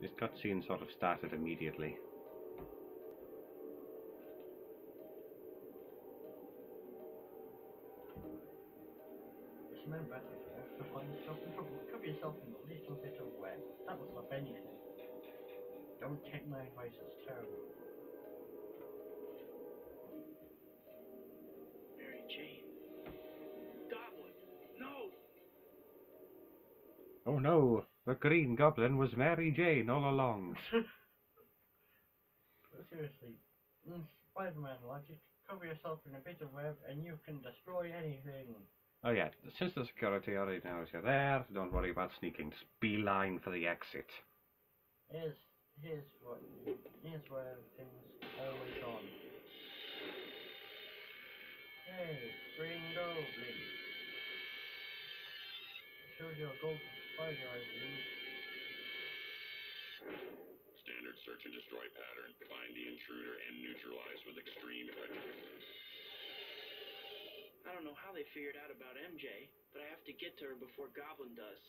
this cutscene sort of started immediately. Just remember, to find yourself in trouble, cover yourself in a little bit of web. That will stop anything. Don't take my advice, it's terrible. Mary Jane. Goblin. No. Oh no, the Green Goblin was Mary Jane all along. Seriously, in Spider-Man logic, cover yourself in a bit of web and you can destroy anything. Oh yeah, since the security already knows you're there, don't worry about sneaking. Just beeline for the exit. Here's, here's what, here's where things always on. Hey, Green Goblin. Shows you a golden spider, I believe. Standard search and destroy pattern. Find the intruder and neutralize with extreme prejudice. I don't know how they figured out about MJ, but I have to get to her before Goblin does.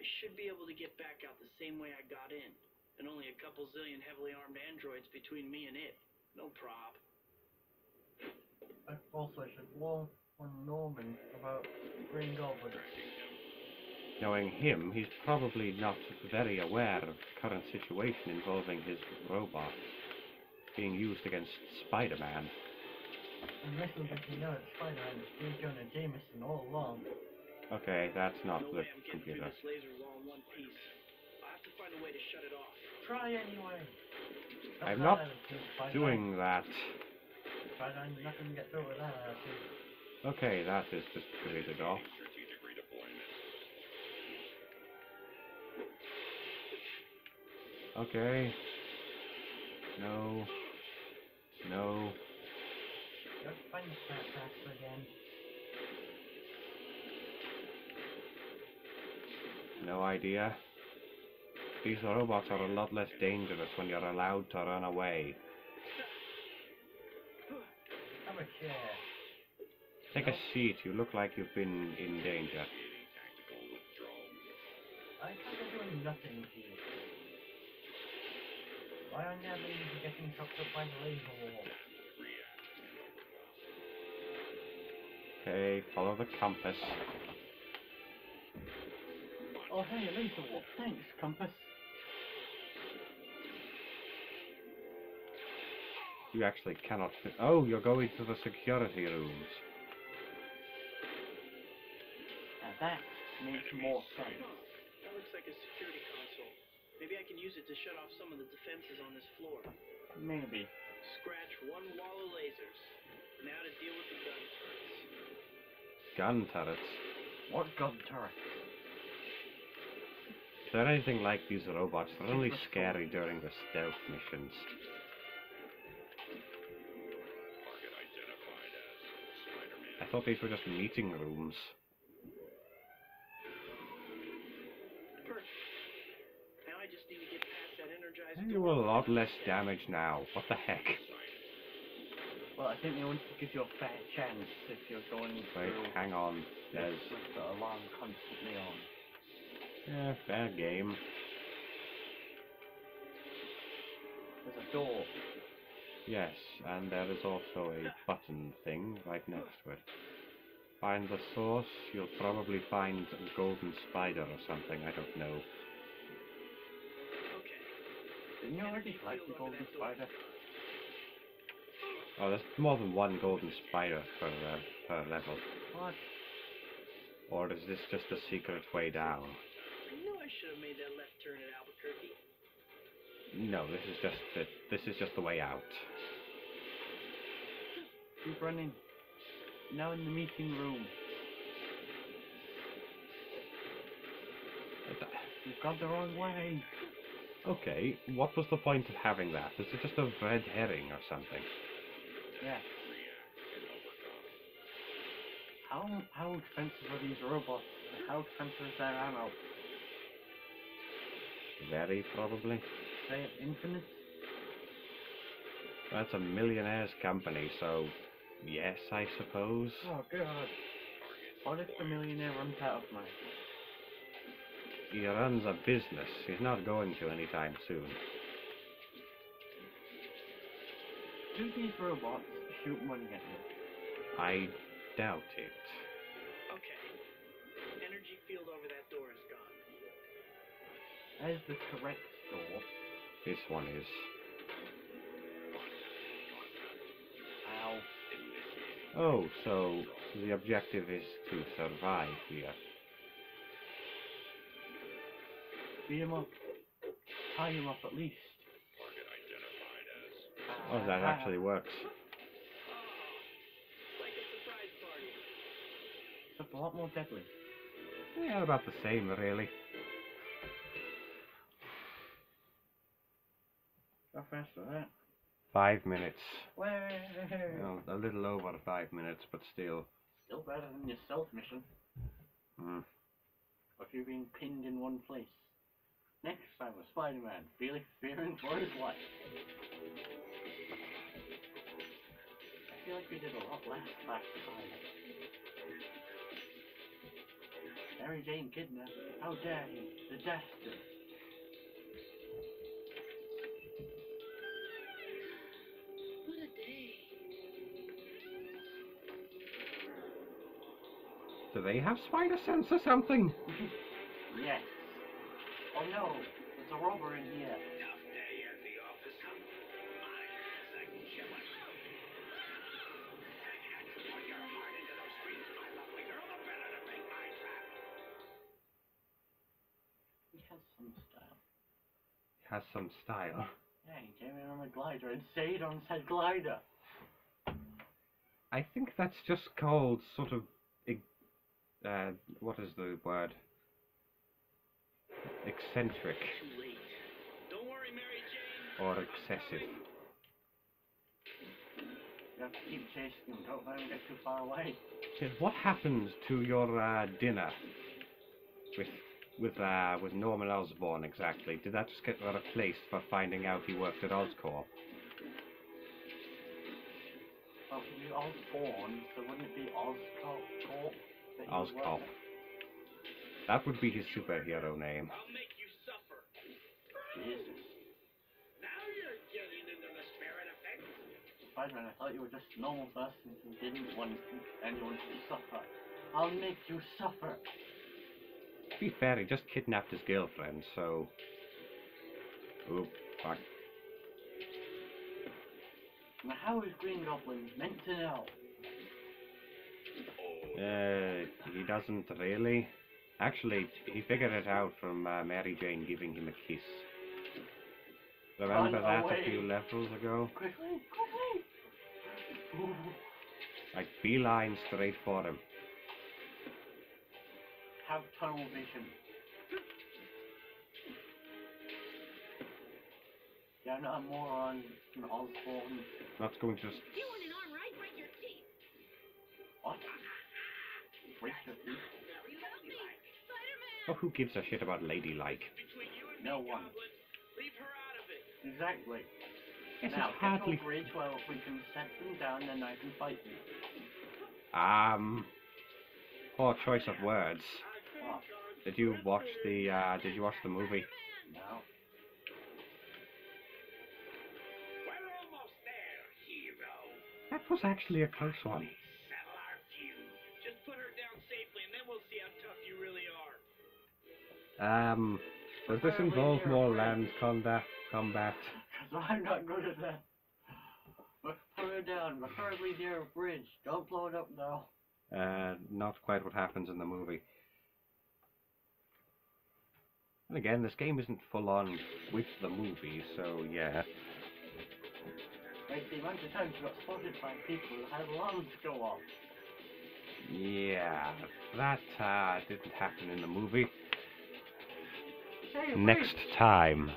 I should be able to get back out the same way I got in, and only a couple zillion heavily armed androids between me and it. No prob. I also should warn warn Norman about Green Goblin. Knowing him, he's probably not very aware of the current situation involving his robot being used against Spider-Man. And little did he know that Spider-Man was J. Jonah Jameson all along. Okay, that's not no the I'm getting through computer. this laser wall in one piece. I have to find a way to shut it off. Try anyway. I'm not attitude, Doing that. Spider-Man, you're not going to get through with that. Okay, that is just deleted off. Okay. No. No. Don't find the Snap Faster again. No idea. These robots are a lot less dangerous when you're allowed to run away. Have a chair. Take a seat, you look like you've been in danger. I think I'm doing nothing you. Why are you never even getting chopped up by the laser wall? Okay, follow the compass. Oh hey, a laser wall. Thanks, Compass. You actually cannot fit. Oh, you're going to the security rooms. Now that makes more sense. That looks like a security console. Maybe I can use it to shut off some of the defenses on this floor. Maybe. Scratch one wall of lasers. Now to deal with the gun turrets. Gun turrets. What gun turrets? If they're anything like these robots, they're only scary during the stealth missions. Target identified as Spider-Man. I thought these were just meeting rooms. Door. do a lot less damage now. What the heck? Well, I think they want to give you a fair chance if you're going Wait, through hang on. There's the alarm constantly on. yeah, fair game. There's a door. Yes, and there is also a button thing right next to it. Find the source, you'll probably find a golden spider or something, I don't know. Okay. Didn't you already like the golden spider? Oh, there's more than one golden spider per, uh, per level. What? Or is this just a secret way down? I knew I should have made that left turn at Albuquerque. No, this is just the, this is just the way out. Keep running. Now in the meeting room. But, You've gone the wrong way. Okay, what was the point of having that? Is it just a red herring or something? Yeah. How how expensive are these robots? How expensive is their ammo? Very probably. Say infinite? That's a millionaire's company, so yes, I suppose. Oh god. What if the millionaire runs out of money? He runs a business. He's not going to anytime soon. Do these robots shoot money at you? I doubt it. Okay. Energy field over that door is gone. There's the correct door. This one is. Ow. Oh, so the objective is to survive here. Beat him up. Tie him up at least. As Oh, that actually works. A. It's a lot more deadly. Yeah, about the same, really. How fast was that? Five minutes. Well, a little over five minutes, but still. Still better than your stealth mission. Mm. If you're being pinned in one place. Next time with Spider-Man, feeling fearing for his life. I feel like we did a lot less last time. Mary Jane kidnapped. How dare he? The dastard. What a day. Do they have spider sense or something? No, there's a robber in here. Tough day at the office, huh? My ass, I can show it. Put your heart into those streets, my lovely girl, the better to make my trap. He has some style. He Has some style. Yeah, he came in on a glider and stayed on said glider. I think that's just called sort of. Uh, what is the word? Eccentric Don't worry, Mary Jane. or excessive. You have to keep chasing don't let him get too far away. Yes, What happened to your uh, dinner with with uh, with Norman Osborn exactly? Did that just get replaced for finding out he worked at Oscorp? Well, if you Osborn, so wouldn't it be Oscorp? Oscorp. Work That would be his superhero name. I'll make you suffer. Jesus. Now you're getting into the spirit of things. Spider-Man, I thought you were just a normal person who didn't want anyone to suffer. I'll make you suffer. To be fair, he just kidnapped his girlfriend, so. Oop, fuck. Now how is Green Goblin meant to know? Uh, he doesn't really. Actually, he figured it out from uh, Mary Jane giving him a kiss. Remember that away. a few levels ago? Quickly, quickly! Like beeline straight for him. Have tunnel vision. Yeah, I'm not a moron, an Osborn. Not going to just. You want an arm right? Break your teeth. What? Break your teeth? Help. Oh, who gives a shit about Ladylike? Between you and No one. Leave her out of it. Exactly. Yes, now, it's get hardly. over age 12, we can set them down and I can fight you. Um. Poor choice of words. What? Did you watch the? Uh, did you watch the movie? No. We're almost there, hero. That was actually a close one. Um. Does this involve more land combat? Combat? Because I'm not good at that. But put her down, preferably near a bridge. Don't blow it up now. Uh, not quite what happens in the movie. And again, this game isn't full on with the movie, so yeah. Like the amount of times you got spotted by people had alarms go off. Yeah, that uh, didn't happen in the movie. Next time.